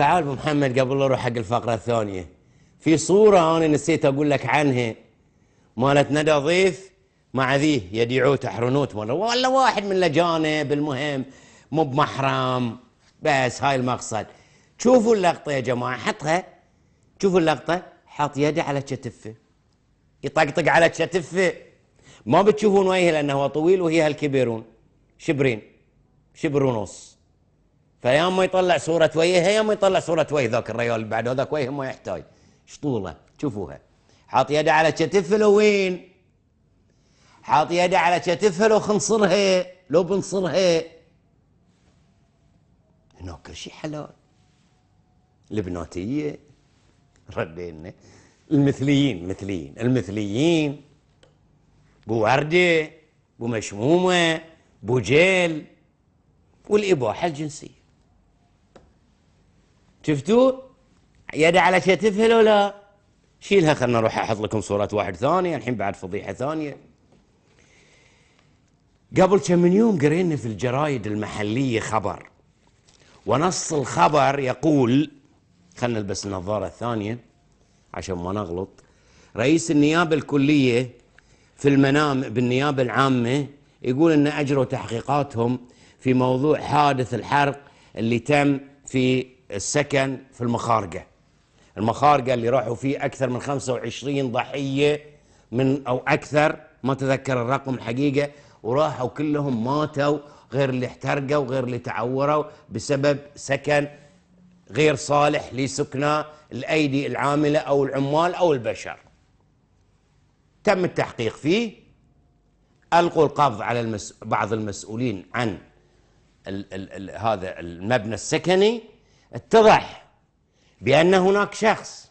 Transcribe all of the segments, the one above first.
تعال أبو محمد قبل لا أروح حق الفقرة الثانية. في صورة أنا نسيت أقول لك عنها. مالت ندى ضيف مع ذيه يديعوه تحرنوت مره ولا واحد من الاجانب المهم مو بمحرم. بس هاي المقصد. شوفوا اللقطة يا جماعة حطها. شوفوا اللقطة. حاط يده على كتفه يطقطق على كتفه ما بتشوفون وجهه لأنه هو طويل وهي هالكبيرون. شبرين. شبر ونص. فيا اما يطلع صورة وجهه يا اما يطلع صورة وجه ذاك الرجال اللي بعد هذاك وجهه ما يحتاج. إيش طوله شوفوها. حاط يده على كتفه لو وين؟ حاط يده على كتفها لو خنصرها لو بنصرها. هناك كل شيء حلال. البناتيه ردينا. المثليين مثليين. المثليين بو وردة بو مشمومة بو جيل والإباحة الجنسية. شفتوا؟ يده على كتفها لو لا؟ شيلها خلنا نروح أحط لكم صورة واحد ثاني الحين بعد فضيحة ثانية. قبل كم من يوم قرينا في الجرايد المحلية خبر. ونص الخبر يقول خلنا نلبس النظارة الثانية عشان ما نغلط. رئيس النيابة الكلية في المنام بالنيابة العامة يقول إن أجروا تحقيقاتهم في موضوع حادث الحرق اللي تم في السكن في المخارقه المخارقه اللي راحوا فيه أكثر من 25 ضحية من أو أكثر ما تذكر الرقم الحقيقة وراحوا كلهم ماتوا غير اللي احترقوا وغير اللي تعوروا بسبب سكن غير صالح لسكنى الأيدي العاملة أو العمال أو البشر. تم التحقيق فيه. ألقوا القبض على المس... بعض المسؤولين عن ال... ال... ال... هذا المبنى السكني. اتضح بأن هناك شخص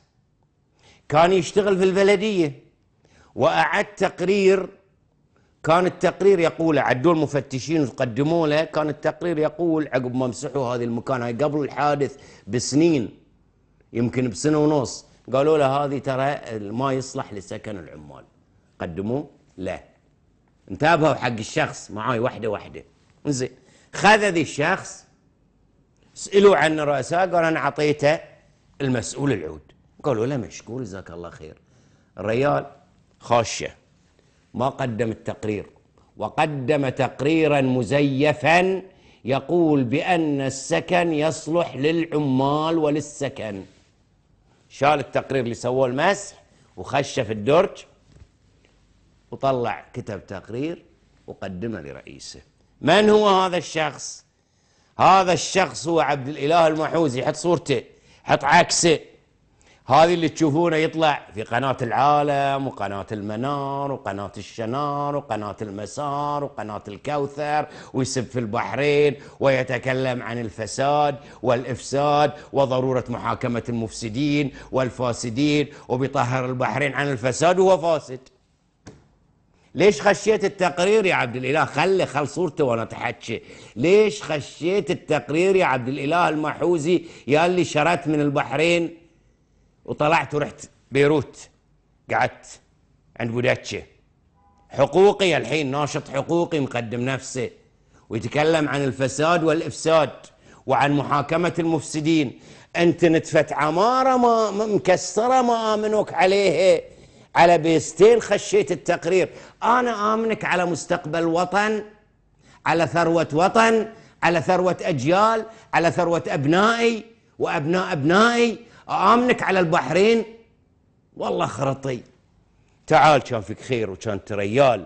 كان يشتغل في البلدية وأعد تقرير كان التقرير يقول عدوا المفتشين وقدموا له كان التقرير يقول عقب ما مسحوا هذا المكان هاي قبل الحادث بسنين يمكن بسنة ونص قالوا له هذه ترى ما يصلح لسكن العمال. قدموه لا انتبهوا حق الشخص معاي واحدة واحدة زين. خذ ذي الشخص سألوا عن الرؤساء قال أنا أعطيته المسؤول العود. قالوا له مشكور جزاك الله خير. الريال خاشة. ما قدم التقرير. وقدم تقريرا مزيفا يقول بأن السكن يصلح للعمال وللسكن. شال التقرير اللي سووه المسح وخش في الدرج وطلع كتب تقرير وقدمه لرئيسه. من هو هذا الشخص؟ هذا الشخص هو عبد الإله المحوزي حط صورته حط عكسه. هذه اللي تشوفونه يطلع في قناة العالم وقناة المنار وقناة الشنار وقناة المسار وقناة الكوثر ويسب في البحرين ويتكلم عن الفساد والإفساد وضرورة محاكمة المفسدين والفاسدين وبيطهر البحرين عن الفساد وهو فاسد. ليش خشيت التقرير يا عبد الإله؟ خلي خل صورته وأنا تحكي. ليش خشيت التقرير يا عبد الإله المحوزي؟ يا اللي شرت من البحرين وطلعت ورحت بيروت. قعدت عند بوداتشي حقوقي الحين ناشط حقوقي مقدم نفسه ويتكلم عن الفساد والإفساد وعن محاكمة المفسدين. أنت نتفت عمارة ما مكسرة ما آمنوك عليها. على بيستين خشيت التقرير. أنا آمنك على مستقبل وطن على ثروة وطن على ثروة أجيال على ثروة أبنائي وأبناء أبنائي. آمنك على البحرين. والله خرطي. تعال كان فيك خير وكان ريال.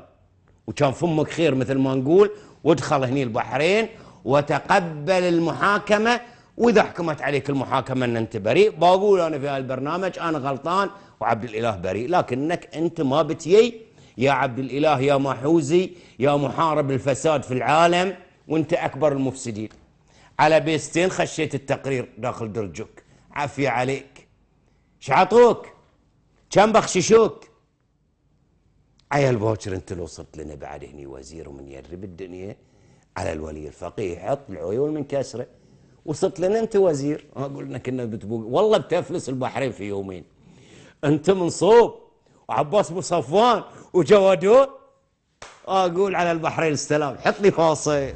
وكان فمك خير مثل ما نقول. وادخل هني البحرين وتقبل المحاكمة. وإذا حكمت عليك المحاكمة أن أنت بريء بقول أنا في هالبرنامج أنا غلطان. وعبد الإله بريء. لكنك أنت ما بتيي. يا عبد الإله يا محوزي يا محارب الفساد في العالم وأنت أكبر المفسدين. على بيستين خشيت التقرير داخل درجك. عافية عليك. شعطوك. كم بخششوك عيال باكر أنت لو صرت لنا بعد هني وزير ومن يرب الدنيا. على الولي الفقيه حط العيون من كسره. وصرت لنا أنت وزير. ما قلنا كنا بتبوق. والله بتفلس البحرين في يومين. أنت من صوب وعباس بن صفوان وجوادون أقول على البحرين السلام حط لي فاصل.